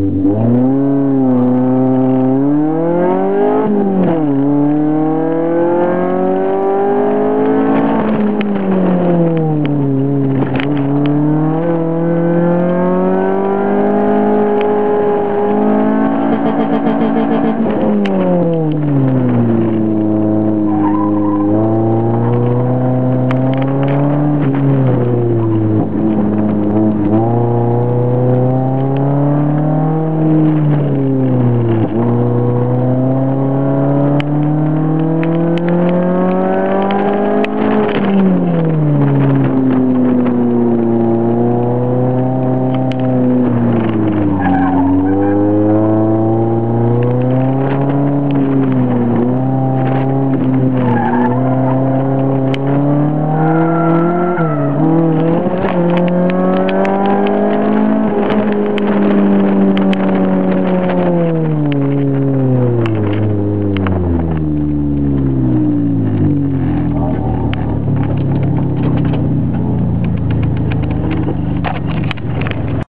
mm